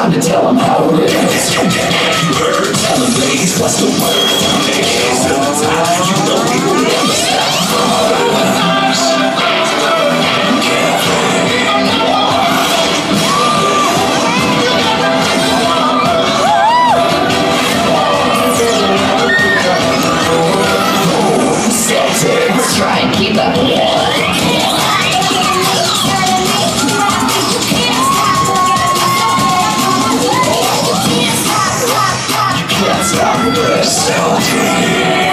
time to tell them how it is. You heard, tell them ladies what's the word. Take hands to the top, you know we will never stop. Try and keep up with We're.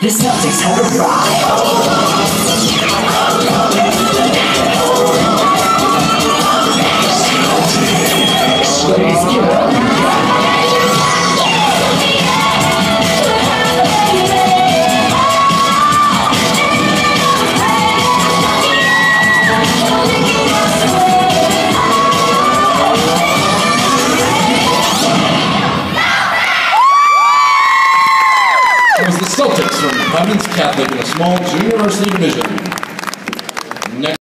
The Celtics have arrived! Celtics from Providence Catholic in a small junior varsity division.